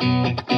Música